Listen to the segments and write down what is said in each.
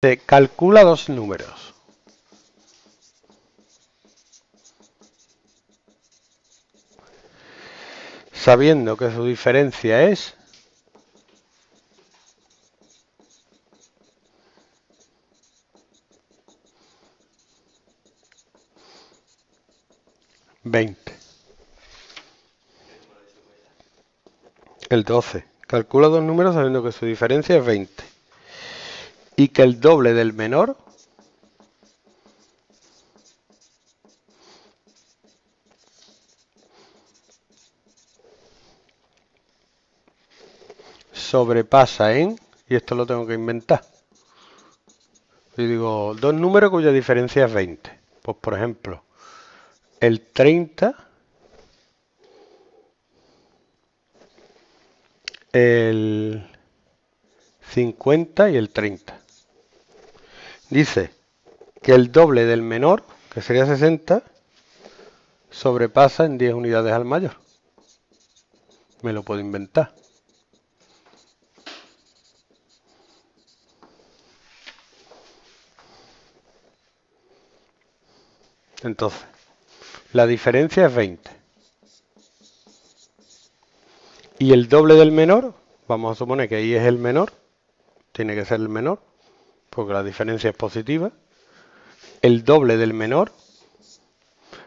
Se calcula dos números. Sabiendo que su diferencia es veinte. El 12. Calcula dos números sabiendo que su diferencia es 20 y que el doble del menor sobrepasa en, y esto lo tengo que inventar, yo digo dos números cuya diferencia es 20, pues por ejemplo, el 30, el 50 y el 30 dice que el doble del menor, que sería 60, sobrepasa en 10 unidades al mayor. Me lo puedo inventar. Entonces, la diferencia es 20. Y el doble del menor, vamos a suponer que ahí es el menor, tiene que ser el menor, porque la diferencia es positiva, el doble del menor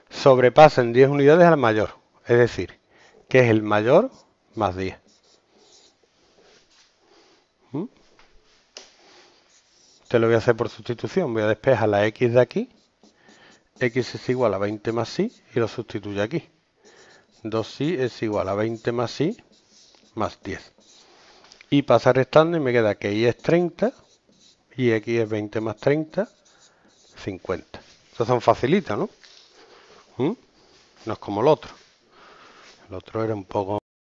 sobrepasa en 10 unidades al mayor, es decir, que es el mayor más 10. ¿Mm? Te lo voy a hacer por sustitución, voy a despejar la x de aquí, x es igual a 20 más y y lo sustituyo aquí. 2y es igual a 20 más y más 10. Y pasa restando y me queda que y es 30 y x es 20 más 30, 50. Estos son facilitas, ¿no? ¿Mm? No es como el otro. El otro era un poco...